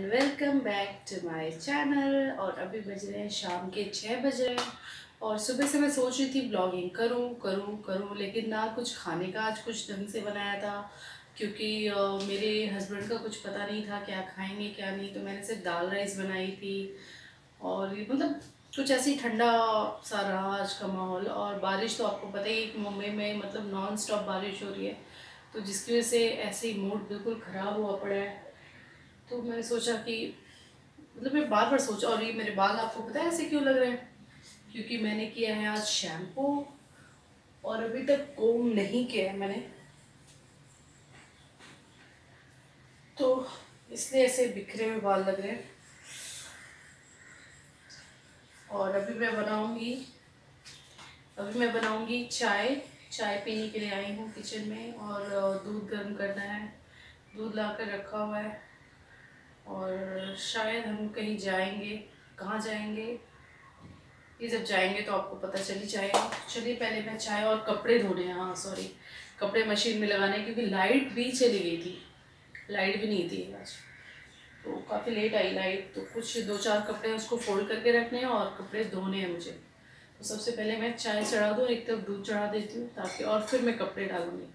And welcome back to my channel और अभी बज रहे हैं शाम के छः बज रहे हैं। और सुबह से मैं सोच रही थी ब्लॉगिंग करूँ करूँ करूँ लेकिन ना कुछ खाने का आज कुछ ढंग से बनाया था। क्योंकि uh, मेरे हस्बैंड का कुछ पता नहीं था क्या खाएँगे क्या नहीं तो मैंने सिर्फ़ दाल राइस बनाई थी। और मतलब कुछ ऐसे ठंडा सा रहा आज का माहौल। और बारिश तो आपको पता ही मुंबई में मतलब नॉन स्टॉप बारिश हो रही है। तो जिसकी वजह से ऐसे ही मूड बिल्कुल ख़राब हुआ पड़ा है। तो मैंने सोचा कि मतलब मैं बार बार सोचा और ये मेरे बाल आपको पता है ऐसे क्यों लग रहे हैं? क्योंकि मैंने किया है आज शैम्पू और अभी तक कोम नहीं किया है मैंने। तो इसलिए ऐसे बिखरे हुए बाल लग रहे हैं। और अभी मैं बनाऊँगी, अभी मैं बनाऊँगी चाय। चाय पीने के लिए आई हूँ किचन में और दूध गर्म करना है। दूध ला कर रखा हुआ है। और शायद हम कहीं जाएँगे, कहाँ जाएँगे? ये जब जाएँगे तो आपको पता चली जाएगा। चलिए पहले मैं चाय और कपड़े धोने, हैं हाँ सॉरी कपड़े मशीन में लगाने क्योंकि लाइट भी चली गई थी। लाइट भी नहीं थी आज। तो काफ़ी लेट आई लाइट तो कुछ दो चार कपड़े उसको फोल्ड करके रखने हैं और कपड़े धोने हैं मुझे। तो सबसे पहले मैं चाय चढ़ा दूँ, एक तरफ़ दूध चढ़ा देती हूँ ताकि और फिर मैं कपड़े डालूँगी।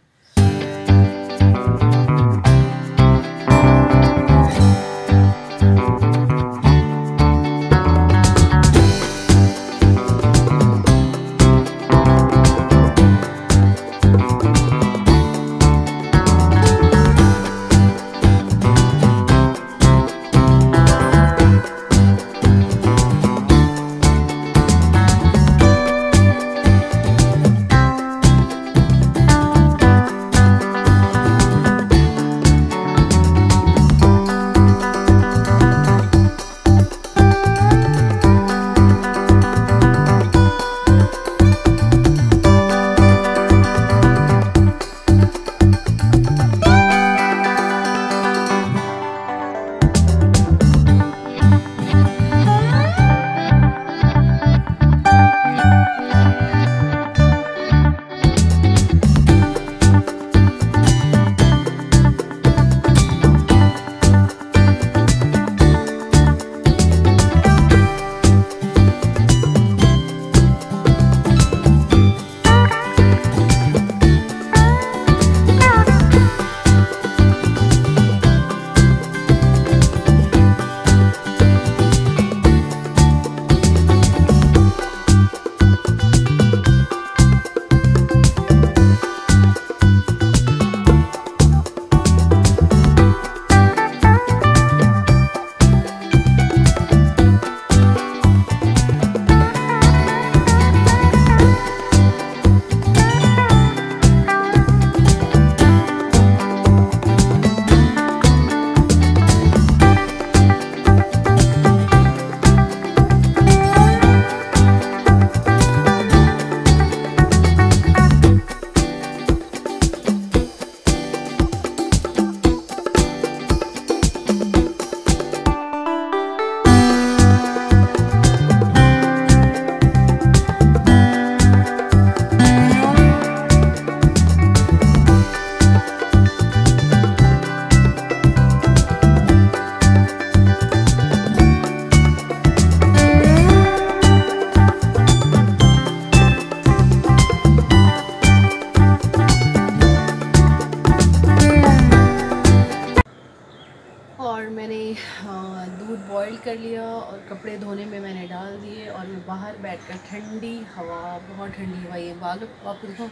कपड़े धोने में मैंने डाल दिए और मैं बाहर बैठकर ठंडी हवा, बहुत ठंडी हवा, ये बाल आप देखो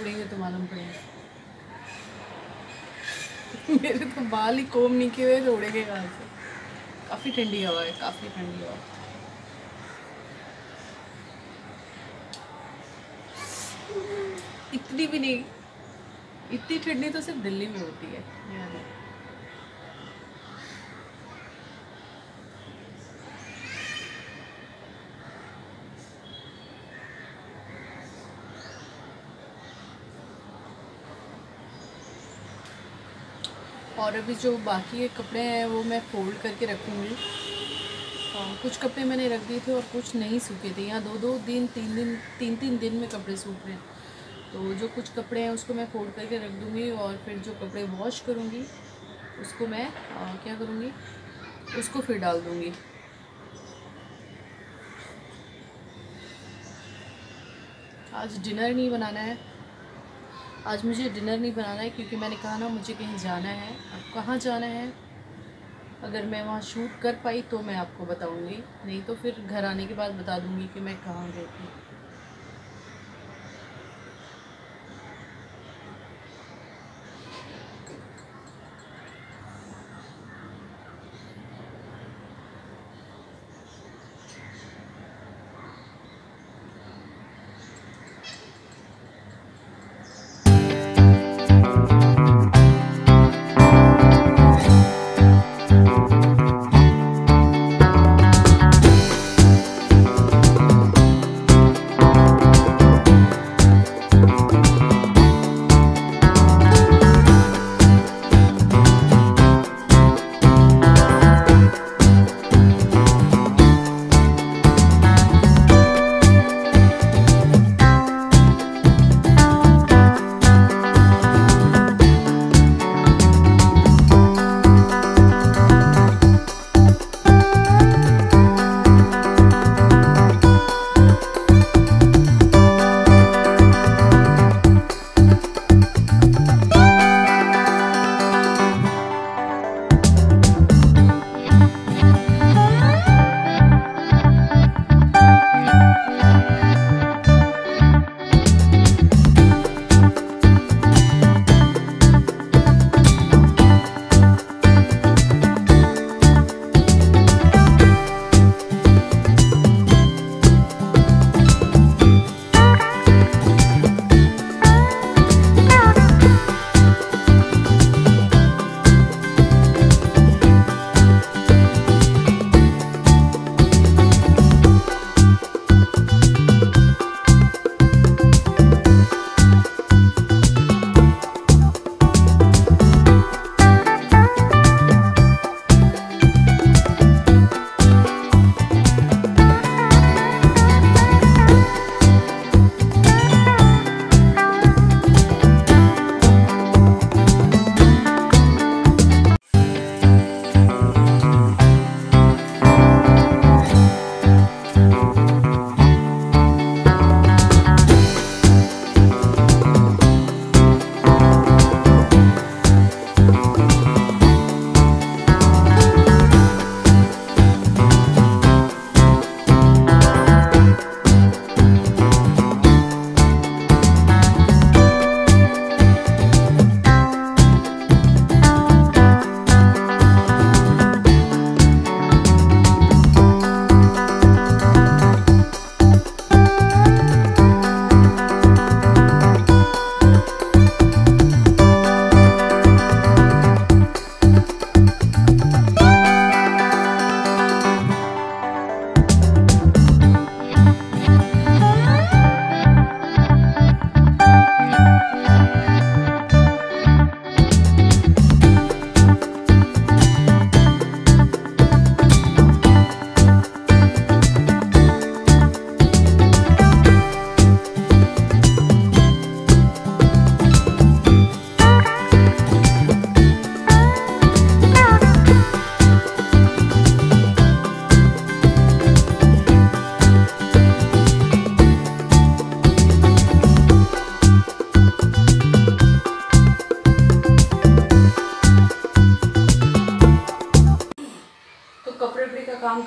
उड़ेंगे तो मालूम पड़ेगा। मेरे तो बाल ही कोम नहीं किए हुए तो उड़ेंगे कहाँ से? काफ़ी ठंडी हवा है, काफ़ी ठंडी हवा। इतनी भी नहीं, इतनी ठंडी तो सिर्फ़ दिल्ली में होती है। और अभी जो बाकी के कपड़े हैं वो मैं फोल्ड करके रखूँगी। कुछ कपड़े मैंने रख दिए थे और कुछ नहीं सूखे थे। यहाँ दो दो दिन तीन दिन तीन तीन दिन में कपड़े सूख रहे हैं। तो जो कुछ कपड़े हैं उसको मैं फोल्ड करके रख दूँगी और फिर जो कपड़े वॉश करूँगी उसको मैं आ, क्या करूँगी? उसको फिर डाल दूँगी। आज डिनर नहीं बनाना है। आज मुझे डिनर नहीं बनाना है क्योंकि मैंने कहा ना, मुझे कहीं जाना है। अब कहाँ जाना है? अगर मैं वहाँ शूट कर पाई तो मैं आपको बताऊँगी। नहीं तो फिर घर आने के बाद बता दूँगी कि मैं कहाँ गई थी।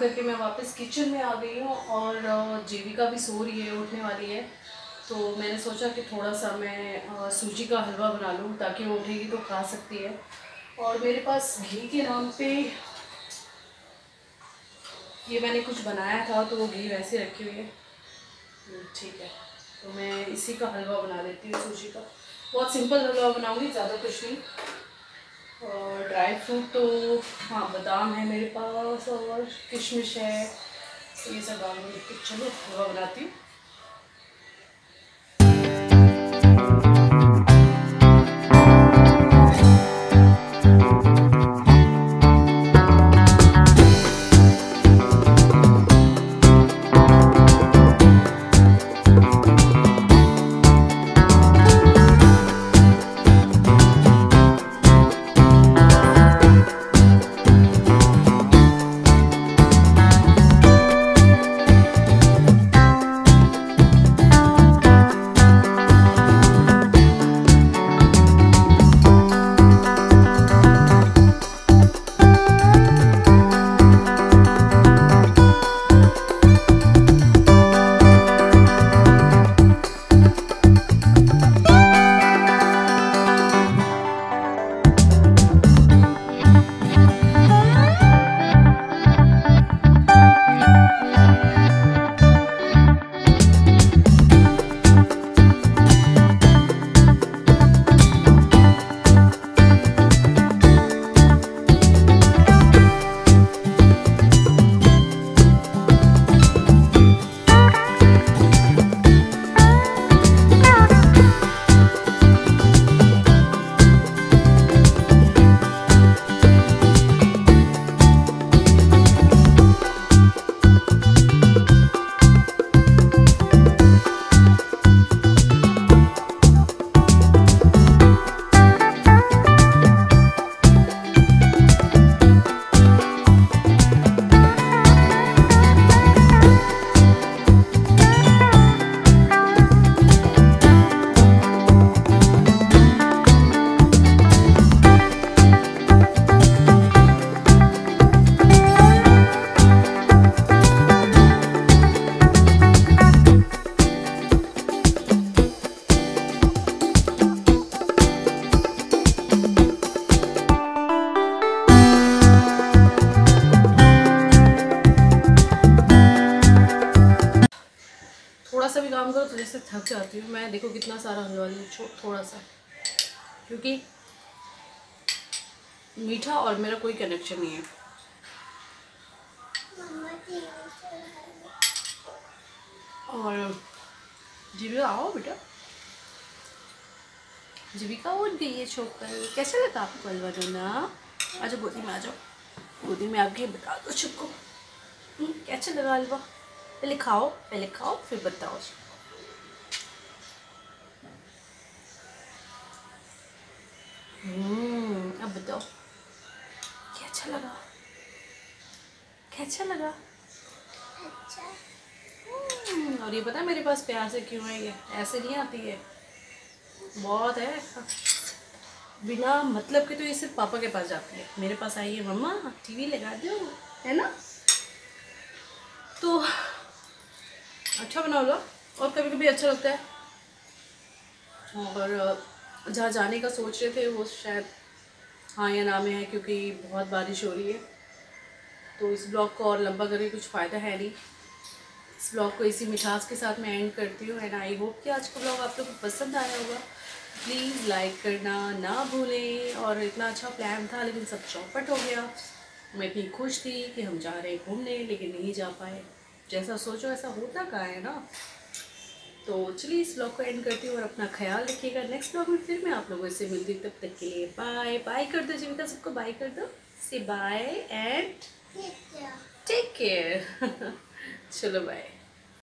करके मैं वापस किचन में आ गई हूँ और जीविका भी सो रही है उठने वाली है। तो मैंने सोचा कि थोड़ा सा मैं सूजी का हलवा बना लूँ ताकि वो उठेगी तो खा सकती है। और मेरे पास घी के नाम पे ये मैंने कुछ बनाया था तो वो घी वैसे रखी हुई है। हम्म, ठीक है। तो मैं इसी का हलवा बना लेती हूँ सूजी का। बहुत सिंपल हलवा बनाऊँगी ज़्यादा कुछ नहीं। और ड्राई फ्रूट तो हाँ बादाम है मेरे पास और किशमिश है, ये सब डाल कुछ चलो हलवा बनाती हूँ। जाती हूँ। मैं देखो कितना सारा हलवा ली थोड़ा सा क्योंकि मीठा और मेरा कोई कनेक्शन नहीं है। और जीविका आओ बेटा। जीविका उठ गई है छोकर। कैसे लगा आपको हलवा रोना आ जाओ गोदी में आ जाओ। गोदी में आके बता दो सबको। हम्म, कैसे लगा हलवा? पहले खाओ पहले खाओ फिर बताओ। अब बताओ। क्या अच्छा लगा? क्या अच्छा लगा? अच्छा। हम्म, और ये पता है मेरे पास प्यार से क्यों है ये? ऐसे नहीं आती है। बहुत है। बिना मतलब के तो ये सिर्फ़ पापा के पास जाती है। मेरे पास आई है मम्मा टीवी लगा दो। है ना? तो अच्छा बना लो। और कभी कभी अच्छा लगता है। और जहाँ जाने का सोच रहे थे, वो शायद हाँ या ना में है, क्योंकि बहुत बारिश हो रही है। तो इस ब्लॉग को और लंबा करके कुछ फ़ायदा है नहीं। इस ब्लॉग को इसी मिठास के साथ मैं एंड करती हूँ एंड आई होप कि आज का ब्लॉग आप लोग को पसंद आया होगा। प्लीज़ लाइक करना ना भूलें, और इतना अच्छा प्लान था, लेकिन सब चौपट हो गया। मैं इतनी खुश थी कि हम जा रहे हैं घूमने, लेकिन नहीं जा पाए। जैसा सोचो, ऐसा होता कहाँ है ना? तो चलिए इस ब्लॉग को एंड करती हूँ और अपना ख्याल रखिएगा। नेक्स्ट ब्लॉग में फिर मैं आप लोगों से मिलती हूँ। तब तक के लिए बाय बाय कर दो जीविका सबको बाय कर दो। से बाय एंड टेक केयर चलो बाय